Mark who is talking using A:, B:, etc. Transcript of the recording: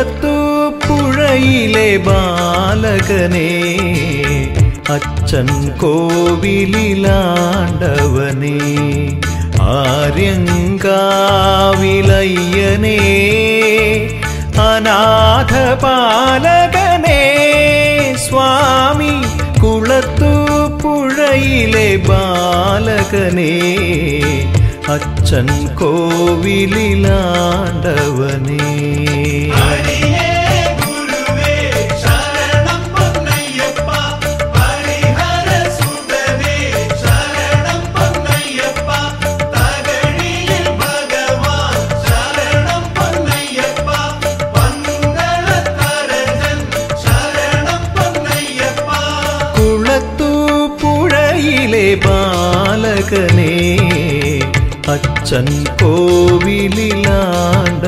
A: കുളത്തു പുഴയിലെ ബാലകനെ അച്ഛൻ കോവിലിലാണ്ടവനെ ആര്യങ്കാവിലയ്യനെ അനാഥപാലകനെ സ്വാമി കുളത്തു പുഴയിലെ ബാലകനെ അച്ഛൻ കോവിലിലാണ്ടവനേ பாலகனே அச்சன் கோவிலிலாண்ட